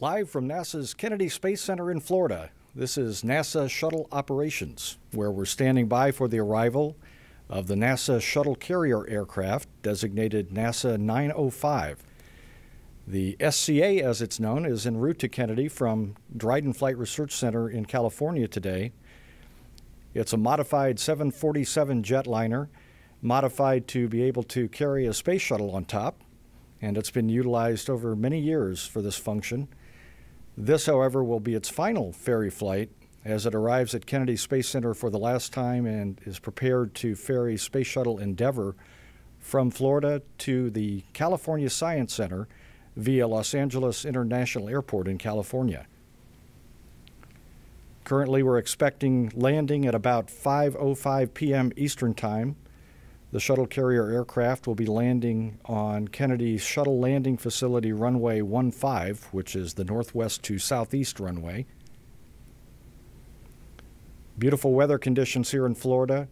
Live from NASA's Kennedy Space Center in Florida, this is NASA Shuttle Operations, where we're standing by for the arrival of the NASA Shuttle Carrier aircraft designated NASA 905. The SCA, as it's known, is en route to Kennedy from Dryden Flight Research Center in California today. It's a modified 747 jetliner, modified to be able to carry a space shuttle on top, and it's been utilized over many years for this function. This, however, will be its final ferry flight as it arrives at Kennedy Space Center for the last time and is prepared to ferry Space Shuttle Endeavour from Florida to the California Science Center via Los Angeles International Airport in California. Currently, we're expecting landing at about 5:05 p.m. Eastern Time. The shuttle carrier aircraft will be landing on Kennedy's shuttle landing facility runway 15, which is the northwest to southeast runway. Beautiful weather conditions here in Florida.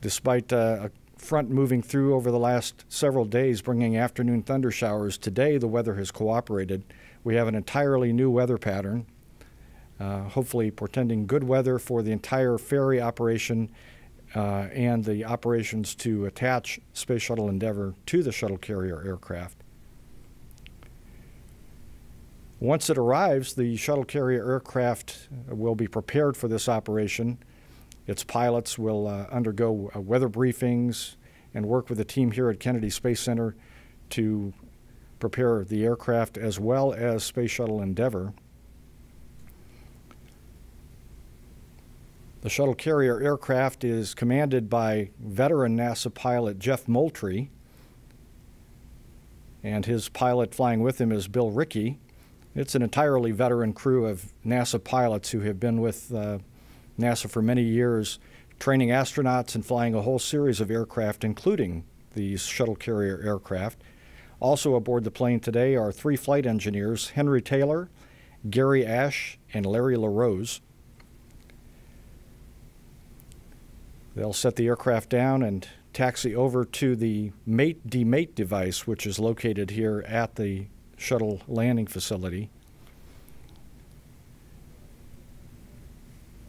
Despite uh, a front moving through over the last several days, bringing afternoon thunder showers, today the weather has cooperated. We have an entirely new weather pattern, uh, hopefully portending good weather for the entire ferry operation uh, and the operations to attach Space Shuttle Endeavour to the shuttle carrier aircraft. Once it arrives, the shuttle carrier aircraft will be prepared for this operation. Its pilots will uh, undergo uh, weather briefings and work with the team here at Kennedy Space Center to prepare the aircraft as well as Space Shuttle Endeavour. The shuttle carrier aircraft is commanded by veteran NASA pilot Jeff Moultrie, and his pilot flying with him is Bill Rieke. It's an entirely veteran crew of NASA pilots who have been with uh, NASA for many years, training astronauts and flying a whole series of aircraft, including these shuttle carrier aircraft. Also aboard the plane today are three flight engineers Henry Taylor, Gary Ash, and Larry LaRose. They'll set the aircraft down and taxi over to the mate demate device, which is located here at the shuttle landing facility.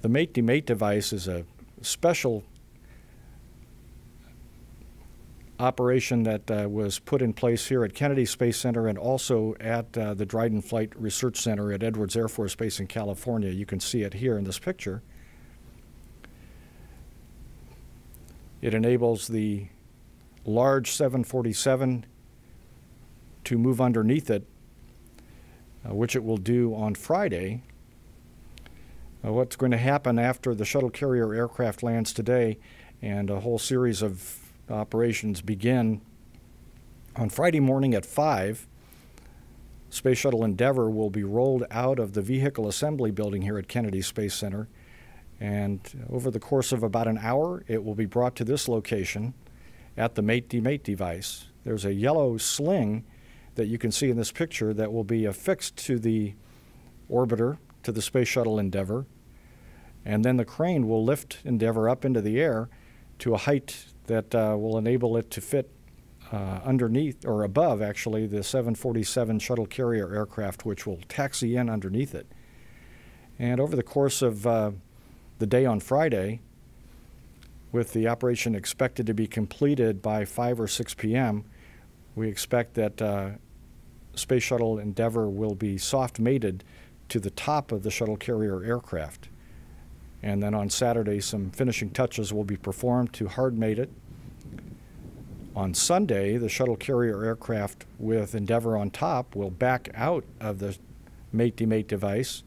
The mate demate device is a special operation that uh, was put in place here at Kennedy Space Center and also at uh, the Dryden Flight Research Center at Edwards Air Force Base in California. You can see it here in this picture. It enables the large 747 to move underneath it, uh, which it will do on Friday. Uh, what's going to happen after the shuttle carrier aircraft lands today and a whole series of operations begin on Friday morning at 5. Space Shuttle Endeavour will be rolled out of the vehicle assembly building here at Kennedy Space Center and over the course of about an hour, it will be brought to this location at the mate demate device. There's a yellow sling that you can see in this picture that will be affixed to the orbiter, to the Space Shuttle Endeavour. And then the crane will lift Endeavour up into the air to a height that uh, will enable it to fit uh, underneath, or above actually, the 747 shuttle carrier aircraft, which will taxi in underneath it. And over the course of uh, the day on Friday, with the operation expected to be completed by 5 or 6 p.m., we expect that uh, Space Shuttle Endeavour will be soft mated to the top of the shuttle carrier aircraft. And then on Saturday, some finishing touches will be performed to hard mate it. On Sunday, the shuttle carrier aircraft with Endeavour on top will back out of the mate demate device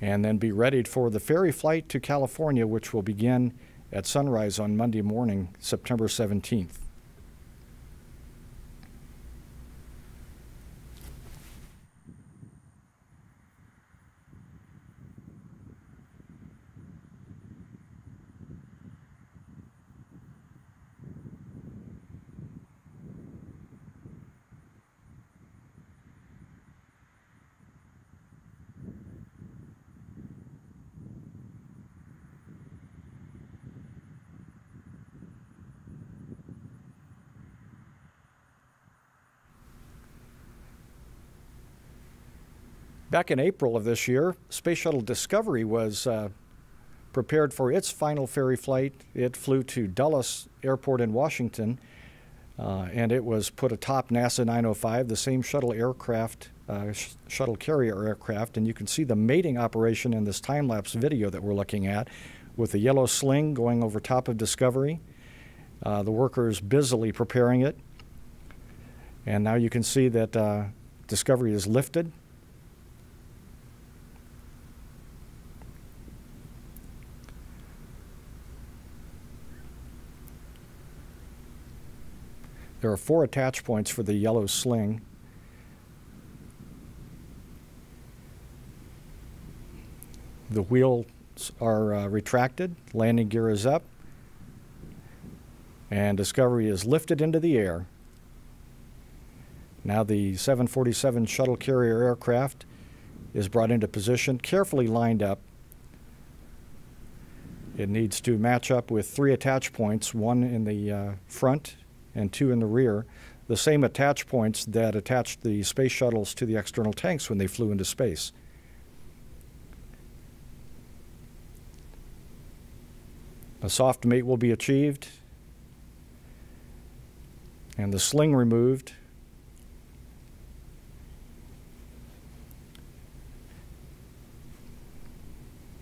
and then be readied for the ferry flight to California, which will begin at sunrise on Monday morning, September 17th. Back in April of this year, Space Shuttle Discovery was uh, prepared for its final ferry flight. It flew to Dulles Airport in Washington, uh, and it was put atop NASA 905, the same shuttle aircraft, uh, sh- shuttle carrier aircraft, and you can see the mating operation in this time lapse video that we're looking at with the yellow sling going over top of Discovery. Uh, the workers busily preparing it. And now you can see that uh, Discovery is lifted. There are four attach points for the yellow sling. The wheels are uh, retracted, landing gear is up, and Discovery is lifted into the air. Now the 747 shuttle carrier aircraft is brought into position, carefully lined up. It needs to match up with three attach points, one in the uh, front and two in the rear, the same attach points that attached the space shuttles to the external tanks when they flew into space. A soft mate will be achieved and the sling removed.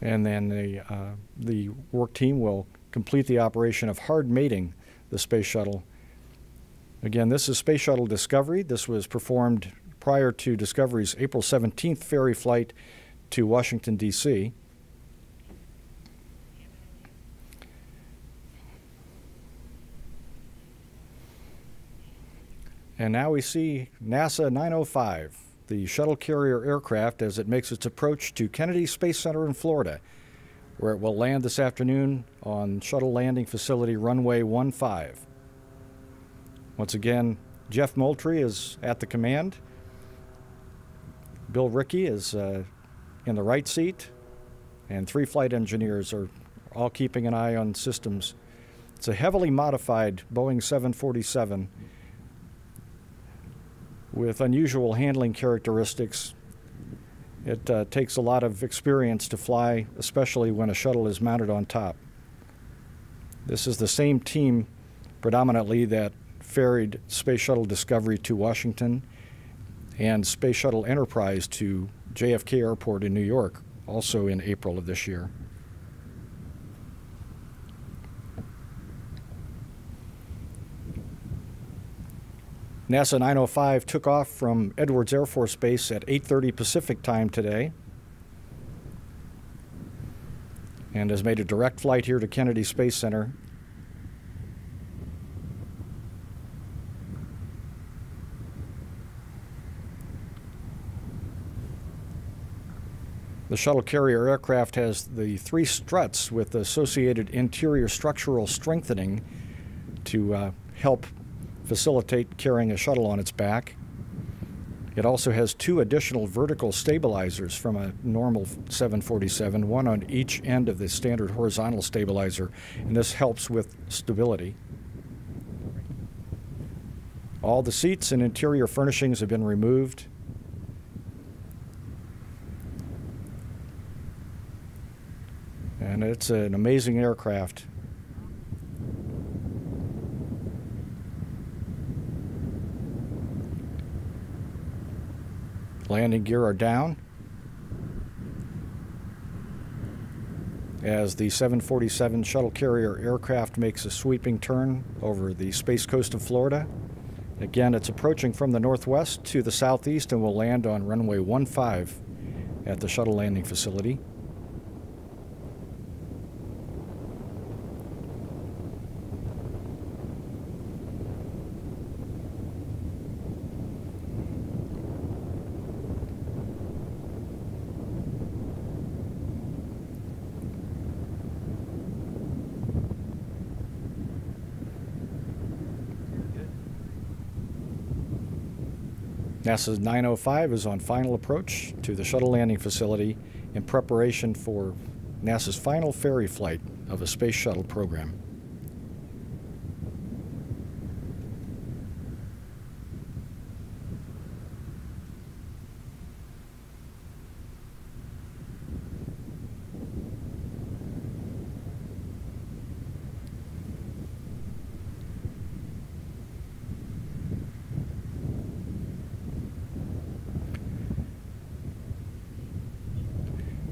And then the, uh, the work team will complete the operation of hard mating the space shuttle. Again, this is Space Shuttle Discovery. This was performed prior to Discovery's April 17th ferry flight to Washington, D.C. And now we see NASA 905, the shuttle carrier aircraft, as it makes its approach to Kennedy Space Center in Florida, where it will land this afternoon on Shuttle Landing Facility Runway 15. Once again, Jeff Moultrie is at the command. Bill Rieke is uh, in the right seat, and three flight engineers are all keeping an eye on systems. It's a heavily modified Boeing 747 with unusual handling characteristics. It uh, takes a lot of experience to fly, especially when a shuttle is mounted on top. This is the same team predominantly that ferried Space Shuttle Discovery to Washington and Space Shuttle Enterprise to JFK Airport in New York, also in April of this year. NASA 905 took off from Edwards Air Force Base at 8:30 Pacific time today and has made a direct flight here to Kennedy Space Center. The shuttle carrier aircraft has the three struts with associated interior structural strengthening to uh, help facilitate carrying a shuttle on its back. It also has two additional vertical stabilizers from a normal 747, one on each end of the standard horizontal stabilizer, and this helps with stability. All the seats and interior furnishings have been removed. And it's an amazing aircraft. Landing gear are down. As the 747 shuttle carrier aircraft makes a sweeping turn over the space coast of Florida. Again, it's approaching from the northwest to the southeast and will land on runway 15 at the shuttle landing facility. NASA's 905 is on final approach to the shuttle landing facility in preparation for NASA's final ferry flight of a space shuttle program.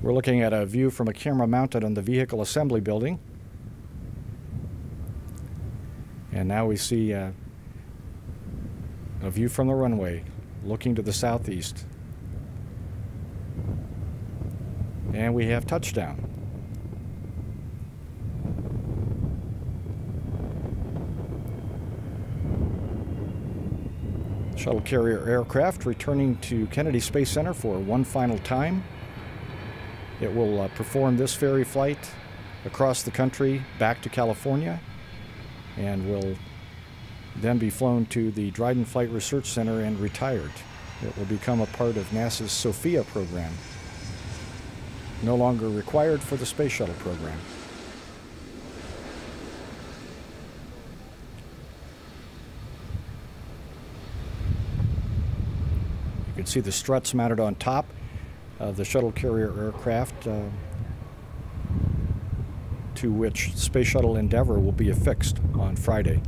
We're looking at a view from a camera mounted on the vehicle assembly building. And now we see uh, a view from the runway looking to the southeast. And we have touchdown. Shuttle carrier aircraft returning to Kennedy Space Center for one final time. It will uh, perform this ferry flight across the country back to California and will then be flown to the Dryden Flight Research Center and retired. It will become a part of NASA's SOFIA program, no longer required for the Space Shuttle program. You can see the struts mounted on top of the shuttle carrier aircraft uh, to which Space Shuttle Endeavour will be affixed on Friday.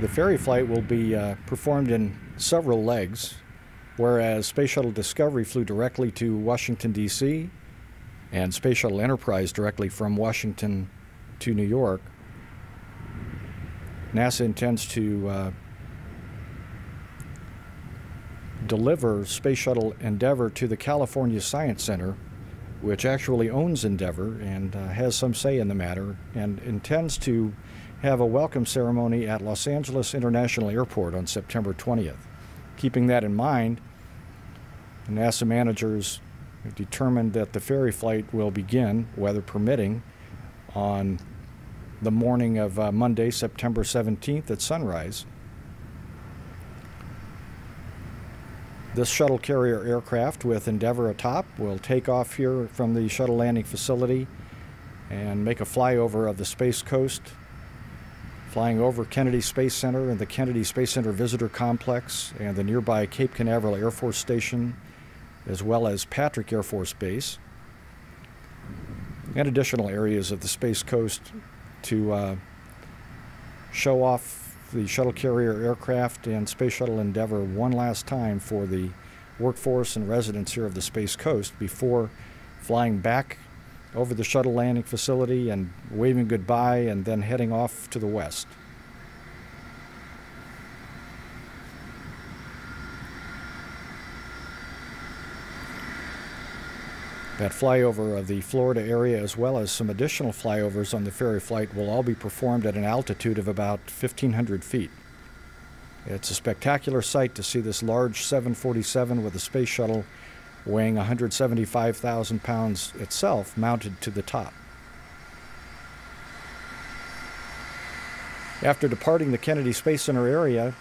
The ferry flight will be uh, performed in several legs, whereas Space Shuttle Discovery flew directly to Washington, D.C., and Space Shuttle Enterprise directly from Washington to New York. NASA intends to uh, deliver Space Shuttle Endeavour to the California Science Center, which actually owns Endeavour and uh, has some say in the matter, and intends to have a welcome ceremony at Los Angeles International Airport on September 20th. Keeping that in mind, NASA managers have determined that the ferry flight will begin, weather permitting, on the morning of uh, Monday, September 17th at sunrise. This shuttle carrier aircraft with Endeavour atop will take off here from the shuttle landing facility and make a flyover of the Space Coast flying over Kennedy Space Center and the Kennedy Space Center Visitor Complex and the nearby Cape Canaveral Air Force Station, as well as Patrick Air Force Base, and additional areas of the Space Coast to uh, show off the shuttle carrier aircraft and Space Shuttle Endeavour one last time for the workforce and residents here of the Space Coast before flying back over the shuttle landing facility and waving goodbye and then heading off to the west. That flyover of the Florida area, as well as some additional flyovers on the ferry flight, will all be performed at an altitude of about 1,500 feet. It's a spectacular sight to see this large 747 with a space shuttle weighing 175,000 pounds itself, mounted to the top. After departing the Kennedy Space Center area,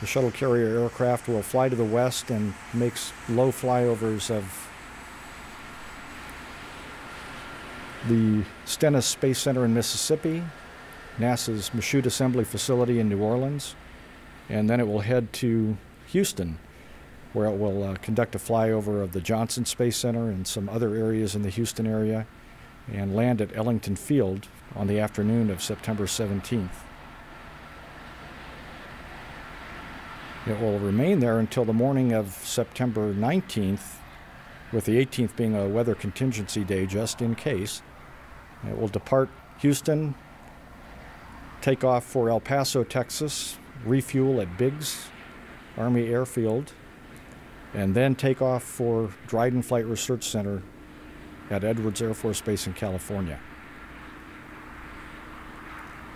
the shuttle carrier aircraft will fly to the west and makes low flyovers of the Stennis Space Center in Mississippi, NASA's Michoud Assembly Facility in New Orleans, and then it will head to Houston where it will uh, conduct a flyover of the Johnson Space Center and some other areas in the Houston area and land at Ellington Field on the afternoon of September 17th. It will remain there until the morning of September 19th, with the 18th being a weather contingency day just in case. It will depart Houston, take off for El Paso, Texas, refuel at Biggs Army Airfield, and then take off for Dryden Flight Research Center at Edwards Air Force Base in California.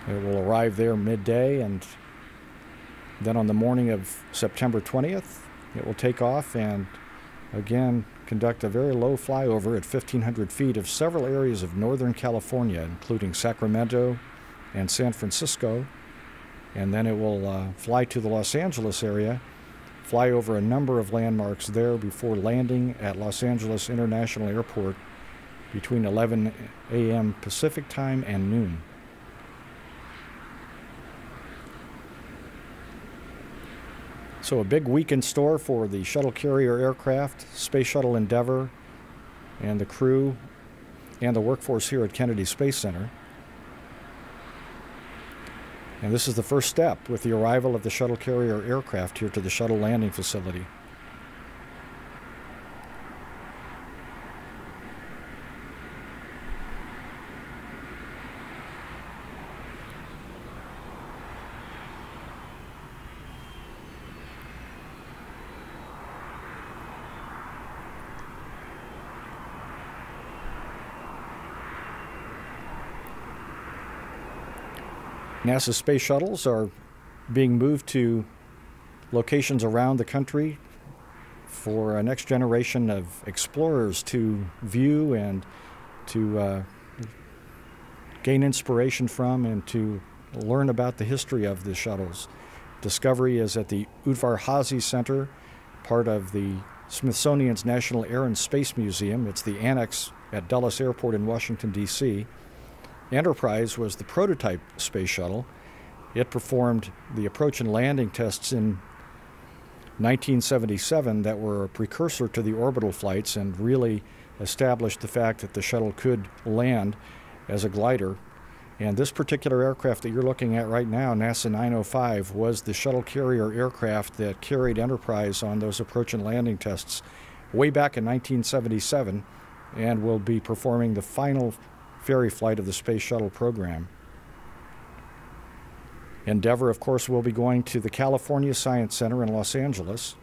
It will arrive there midday, and then on the morning of September 20th, it will take off and again conduct a very low flyover at 1,500 feet of several areas of Northern California, including Sacramento and San Francisco, and then it will uh, fly to the Los Angeles area, fly over a number of landmarks there before landing at Los Angeles International Airport between 11 a.m. Pacific time and noon. So, a big week in store for the shuttle carrier aircraft, Space Shuttle Endeavour, and the crew and the workforce here at Kennedy Space Center. And this is the first step with the arrival of the shuttle carrier aircraft here to the shuttle landing facility. NASA space shuttles are being moved to locations around the country for a next generation of explorers to view and to uh, gain inspiration from and to learn about the history of the shuttles. Discovery is at the Udvar-Hazy Center, part of the Smithsonian's National Air and Space Museum. It's the annex at Dulles Airport in Washington, D.C. Enterprise was the prototype space shuttle. It performed the approach and landing tests in 1977 that were a precursor to the orbital flights and really established the fact that the shuttle could land as a glider. And this particular aircraft that you're looking at right now, NASA 905, was the shuttle carrier aircraft that carried Enterprise on those approach and landing tests way back in 1977 and will be performing the final ferry flight of the Space Shuttle program. Endeavour, of course, will be going to the California Science Center in Los Angeles.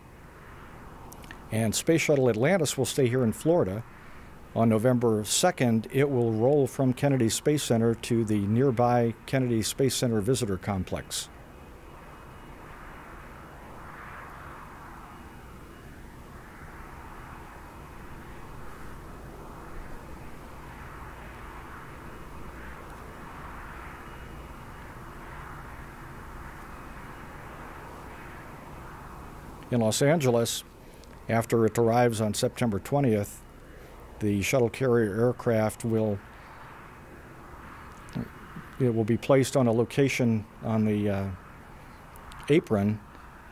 And Space Shuttle Atlantis will stay here in Florida. On November 2nd, it will roll from Kennedy Space Center to the nearby Kennedy Space Center Visitor Complex. In Los Angeles, after it arrives on September 20th, the shuttle carrier aircraft will it will be placed on a location on the uh, apron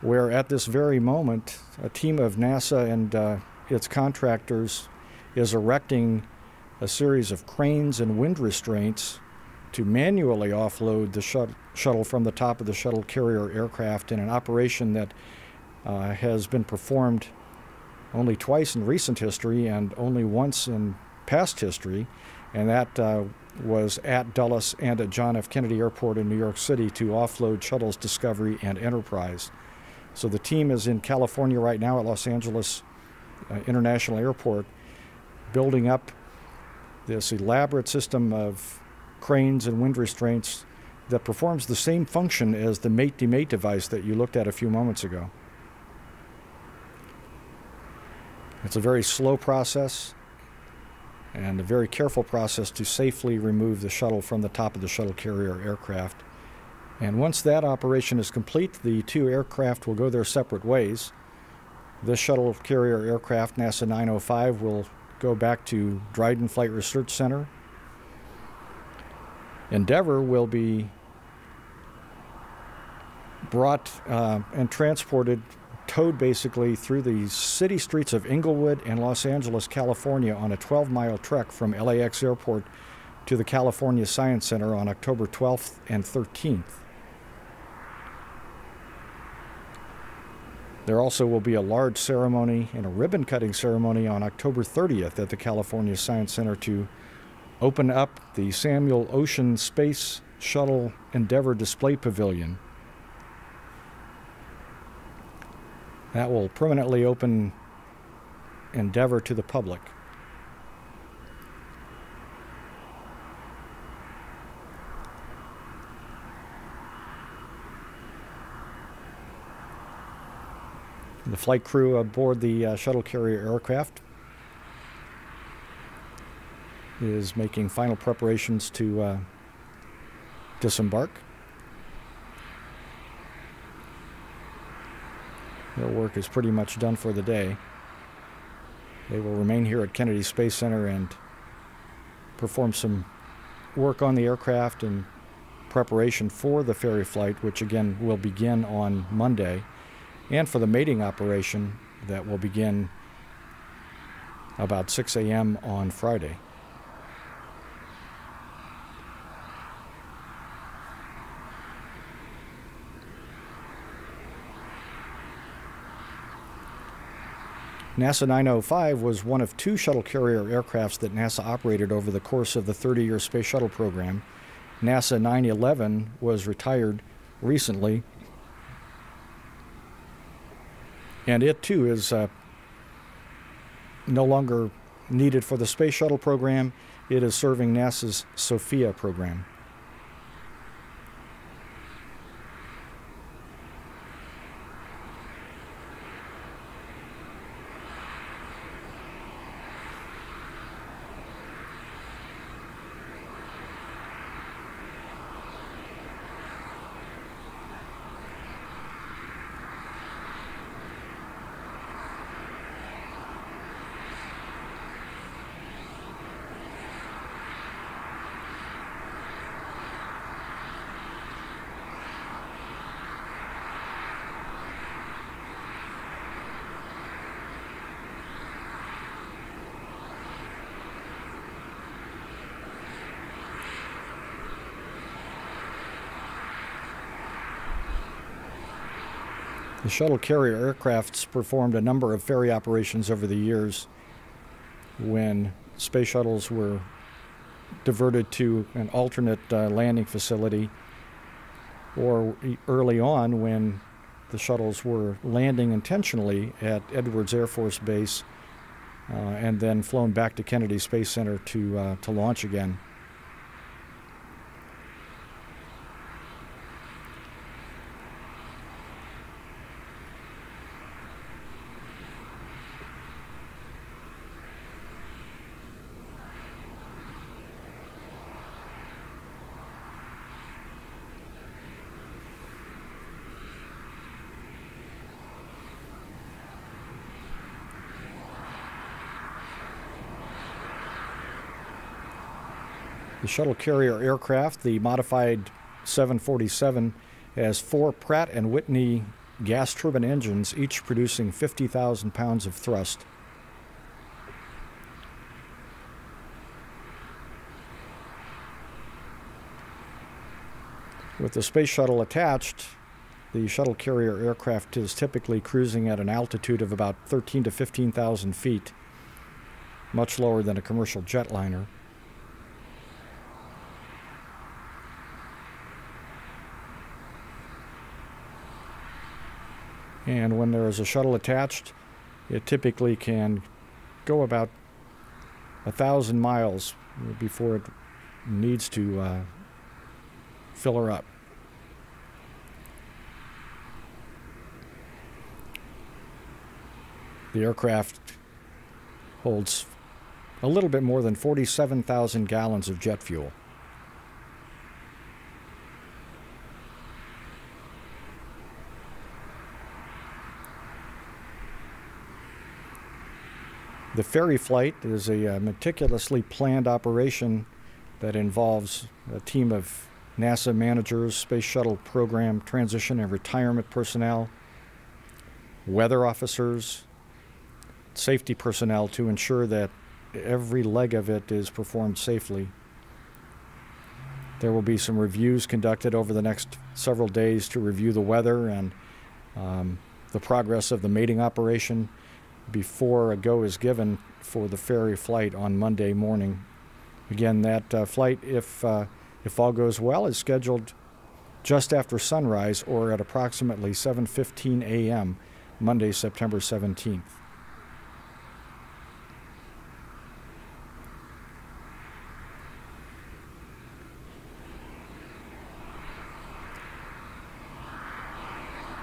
where at this very moment a team of NASA and uh, its contractors is erecting a series of cranes and wind restraints to manually offload the shut shuttle from the top of the shuttle carrier aircraft in an operation that uh, has been performed only twice in recent history and only once in past history, and that uh, was at Dulles and at John F. Kennedy Airport in New York City to offload shuttles Discovery and Enterprise. So the team is in California right now at Los Angeles uh, International Airport, building up this elaborate system of cranes and wind restraints that performs the same function as the mate-demate device that you looked at a few moments ago. It's a very slow process and a very careful process to safely remove the shuttle from the top of the shuttle carrier aircraft. And once that operation is complete, the two aircraft will go their separate ways. This shuttle carrier aircraft, NASA 905, will go back to Dryden Flight Research Center. Endeavour will be brought uh, and transported towed basically through the city streets of Inglewood and Los Angeles, California on a 12 mile trek from LAX Airport to the California Science Center on October 12th and 13th. There also will be a large ceremony and a ribbon cutting ceremony on October 30th at the California Science Center to open up the Samuel Oschin Space Shuttle Endeavour Display Pavilion. That will permanently open Endeavour to the public. The flight crew aboard the uh, shuttle carrier aircraft is making final preparations to uh, disembark. Their work is pretty much done for the day. They will remain here at Kennedy Space Center and perform some work on the aircraft in preparation for the ferry flight, which again will begin on Monday, and for the mating operation that will begin about 6 a.m. on Friday. NASA 905 was one of two shuttle carrier aircrafts that NASA operated over the course of the 30 year Space Shuttle program. NASA 911 was retired recently, and it too is uh, no longer needed for the Space Shuttle program. It is serving NASA's SOFIA program. The shuttle carrier aircrafts performed a number of ferry operations over the years when space shuttles were diverted to an alternate uh, landing facility or early on when the shuttles were landing intentionally at Edwards Air Force Base uh, and then flown back to Kennedy Space Center to, uh, to launch again. Shuttle carrier aircraft, the modified 747, has four Pratt and Whitney gas turbine engines, each producing 50,000 pounds of thrust. With the space shuttle attached, the shuttle carrier aircraft is typically cruising at an altitude of about 13 to 15,000 feet, much lower than a commercial jetliner. And when there is a shuttle attached, it typically can go about a thousand miles before it needs to uh, fill her up. The aircraft holds a little bit more than 47,000 gallons of jet fuel. The ferry flight is a uh, meticulously planned operation that involves a team of NASA managers, Space Shuttle program transition and retirement personnel, weather officers, safety personnel to ensure that every leg of it is performed safely. There will be some reviews conducted over the next several days to review the weather and um, the progress of the mating operation before a go is given for the ferry flight on Monday morning. Again, that uh, flight, if, uh, if all goes well, is scheduled just after sunrise or at approximately 7.15 a.m. Monday, September 17th.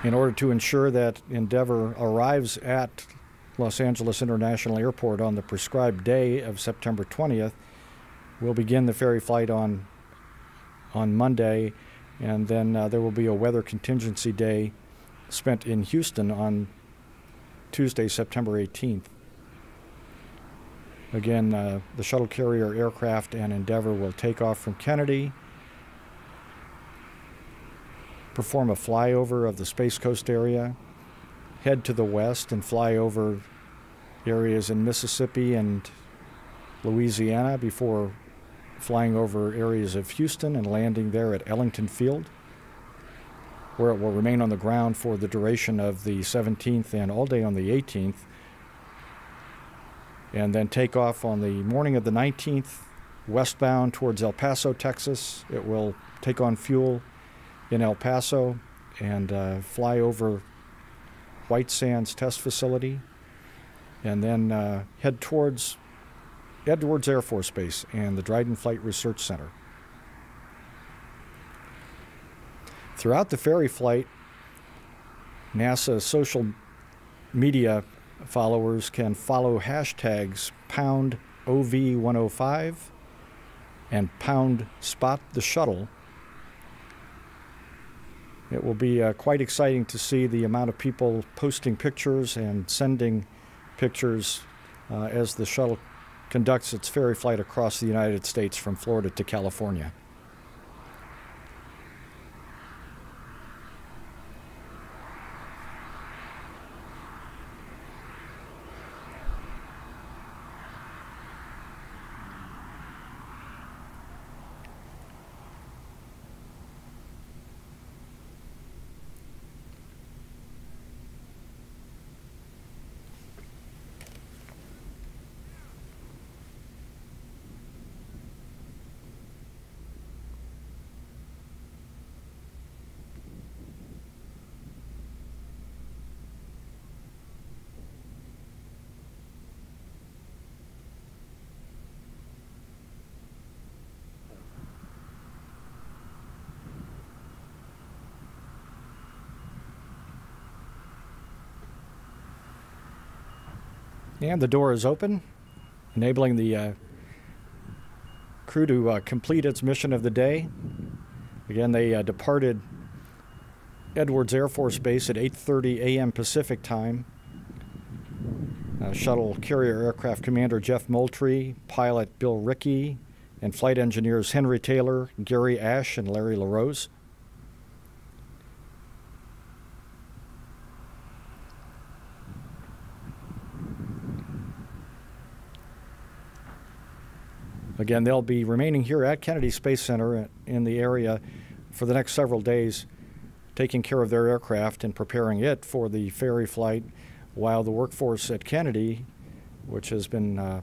In order to ensure that Endeavour arrives at Los Angeles International Airport on the prescribed day of September 20th. We'll begin the ferry flight on on Monday, and then uh, there will be a weather contingency day spent in Houston on Tuesday, September 18th. Again, uh, the shuttle carrier aircraft and Endeavour will take off from Kennedy, perform a flyover of the Space Coast area, head to the west, and fly over areas in Mississippi and Louisiana before flying over areas of Houston and landing there at Ellington Field, where it will remain on the ground for the duration of the 17th and all day on the 18th, and then take off on the morning of the 19th westbound towards El Paso, Texas. It will take on fuel in El Paso and uh, fly over White Sands Test Facility, and then uh, head towards Edwards Air Force Base and the Dryden Flight Research Center. Throughout the ferry flight, NASA social media followers can follow hashtags pound OV105 and pound spot the shuttle. It will be uh, quite exciting to see the amount of people posting pictures and sending pictures uh, as the shuttle conducts its ferry flight across the United States from Florida to California. And the door is open, enabling the uh, crew to uh, complete its mission of the day. Again, they uh, departed Edwards Air Force Base at 8:30 a.m. Pacific time. Uh, shuttle carrier aircraft commander Jeff Moultrie, pilot Bill Rieke, and flight engineers Henry Taylor, Gary Ash, and Larry LaRose. Again, they'll be remaining here at Kennedy Space Center in the area for the next several days, taking care of their aircraft and preparing it for the ferry flight, while the workforce at Kennedy, which has been uh,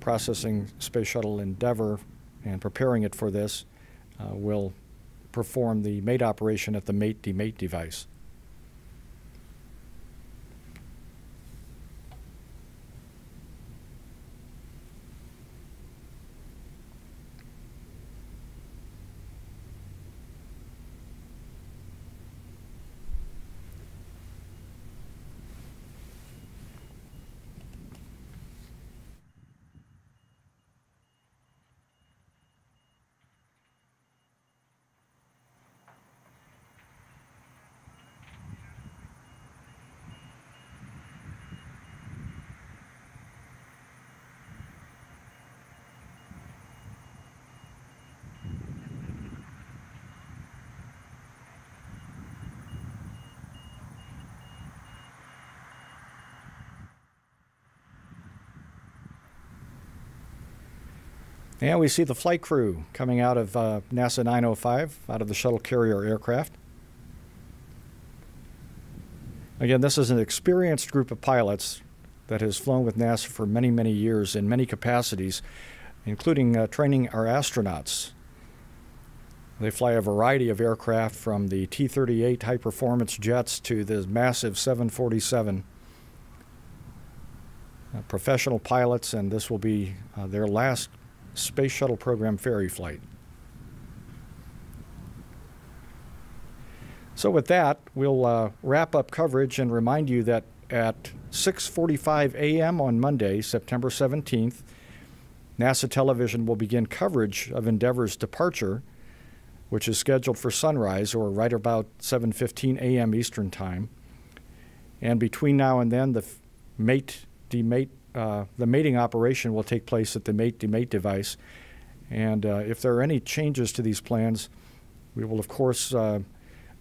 processing Space Shuttle Endeavour and preparing it for this, uh, will perform the mate operation at the mate demate device. And we see the flight crew coming out of uh, NASA 905, out of the shuttle carrier aircraft. Again, this is an experienced group of pilots that has flown with NASA for many, many years in many capacities, including uh, training our astronauts. They fly a variety of aircraft from the T 38 high performance jets to the massive 747. Uh, professional pilots, and this will be uh, their last Space Shuttle Program ferry flight. So with that, we'll uh, wrap up coverage and remind you that at 6:45 a.m. on Monday, September 17th, NASA Television will begin coverage of Endeavour's departure, which is scheduled for sunrise or right about 7:15 a.m. Eastern Time. And between now and then, the mate demate uh, the mating operation will take place at the mate demate device. And uh, if there are any changes to these plans, we will of course uh,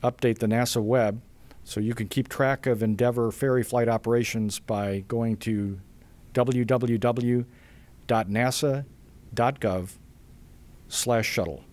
update the NASA web, so you can keep track of Endeavour ferry flight operations by going to www.nasa.gov/shuttle.